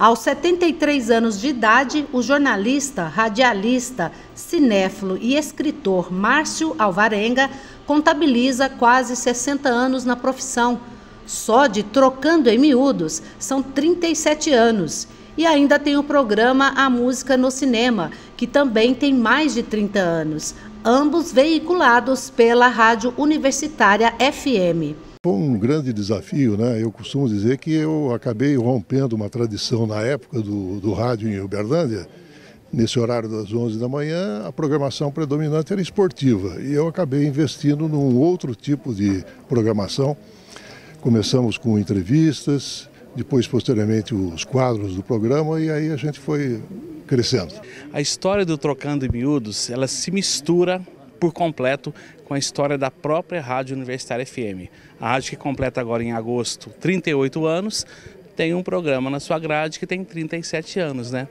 Aos 73 anos de idade, o jornalista, radialista, cinéfilo e escritor Márcio Alvarenga contabiliza quase 60 anos na profissão. Só de Trocando em Miúdos são 37 anos. E ainda tem o programa A Música no Cinema, que também tem mais de 30 anos, ambos veiculados pela Rádio Universitária FM. Foi um grande desafio, né? Eu costumo dizer que eu acabei rompendo uma tradição na época do, do rádio em Uberlândia. Nesse horário das 11 da manhã, a programação predominante era esportiva e eu acabei investindo num outro tipo de programação. Começamos com entrevistas, depois, posteriormente, os quadros do programa e aí a gente foi crescendo. A história do Trocando em Miúdos, ela se mistura por completo com a história da própria Rádio Universitária FM. A rádio que completa agora em agosto 38 anos, tem um programa na sua grade que tem 37 anos, né?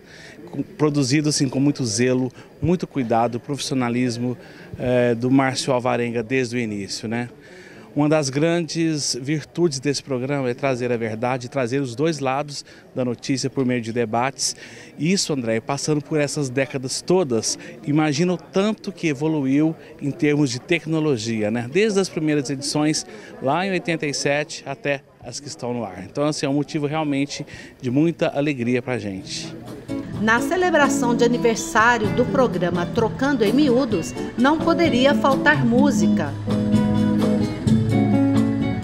Produzido assim com muito zelo, muito cuidado, profissionalismo é, do Márcio Alvarenga desde o início, né? Uma das grandes virtudes desse programa é trazer a verdade, trazer os dois lados da notícia por meio de debates. Isso, André, passando por essas décadas todas, imagina o tanto que evoluiu em termos de tecnologia, né? Desde as primeiras edições, lá em 87, até as que estão no ar. Então, assim, é um motivo realmente de muita alegria para a gente. Na celebração de aniversário do programa Trocando em Miúdos, não poderia faltar música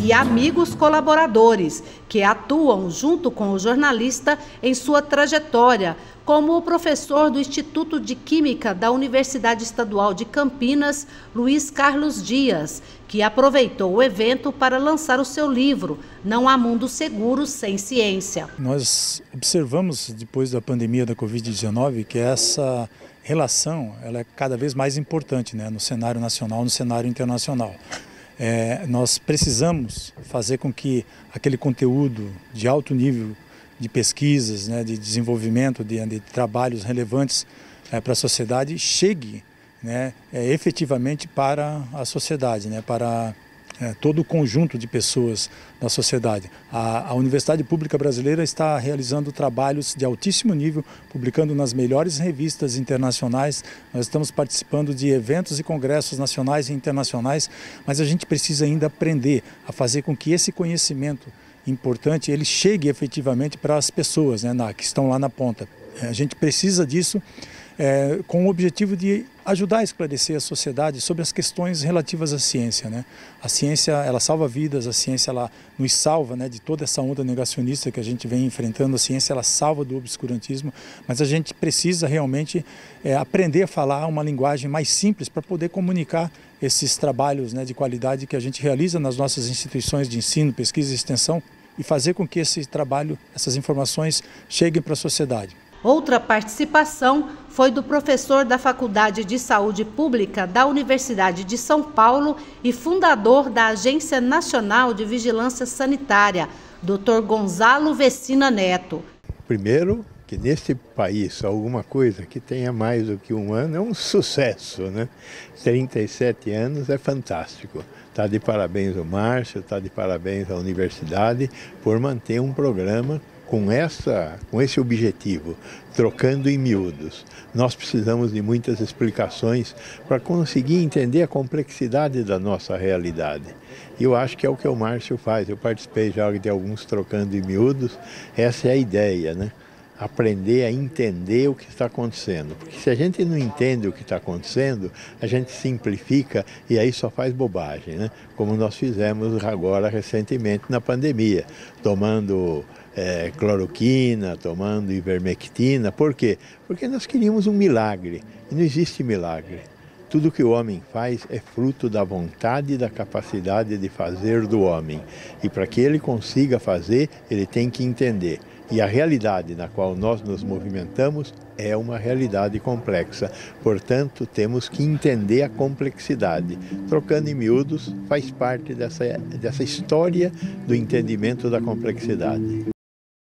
e amigos colaboradores que atuam junto com o jornalista em sua trajetória, como o professor do Instituto de Química da Universidade Estadual de Campinas, Luiz Carlos Dias, que aproveitou o evento para lançar o seu livro Não há mundo seguro sem ciência. Nós observamos depois da pandemia da Covid-19 que essa relação ela é cada vez mais importante né, no cenário nacional, no cenário internacional. É, nós precisamos fazer com que aquele conteúdo de alto nível de pesquisas, né, de desenvolvimento, de, de trabalhos relevantes é, para a sociedade chegue né, é, efetivamente para a sociedade, né, para é, todo o conjunto de pessoas da sociedade. A, a, Universidade Pública Brasileira está realizando trabalhos de altíssimo nível, publicando nas melhores revistas internacionais. Nós estamos participando de eventos e congressos nacionais e internacionais, mas a gente precisa ainda aprender a fazer com que esse conhecimento importante ele chegue efetivamente para as pessoas né, na, que estão lá na ponta. A gente precisa disso é, com o objetivo de ajudar a esclarecer a sociedade sobre as questões relativas à ciência. Né? A ciência ela salva vidas, a ciência ela nos salva né, de toda essa onda negacionista que a gente vem enfrentando, a ciência ela salva do obscurantismo, mas a gente precisa realmente é, aprender a falar uma linguagem mais simples para poder comunicar esses trabalhos né, de qualidade que a gente realiza nas nossas instituições de ensino, pesquisa e extensão e fazer com que esse trabalho, essas informações cheguem para a sociedade. Outra participação foi do professor da Faculdade de Saúde Pública da Universidade de São Paulo e fundador da Agência Nacional de Vigilância Sanitária, Dr. Gonzalo Vecina Neto. Primeiro, que neste país alguma coisa que tenha mais do que um ano é um sucesso, né? 37 anos é fantástico. Está de parabéns o Márcio, está de parabéns a universidade por manter um programa com, essa, com esse objetivo, trocando em miúdos. Nós precisamos de muitas explicações para conseguir entender a complexidade da nossa realidade. E eu acho que é o que o Márcio faz. Eu participei já de alguns trocando em miúdos. Essa é a ideia, né? Aprender a entender o que está acontecendo. Porque se a gente não entende o que está acontecendo, a gente simplifica e aí só faz bobagem, né? como nós fizemos agora recentemente na pandemia, tomando é, cloroquina, tomando ivermectina. Por quê? Porque nós queríamos um milagre e não existe milagre. Tudo que o homem faz é fruto da vontade e da capacidade de fazer do homem. E para que ele consiga fazer, ele tem que entender. E a realidade na qual nós nos movimentamos é uma realidade complexa. Portanto, temos que entender a complexidade. Trocando em miúdos, faz parte dessa, dessa história do entendimento da complexidade.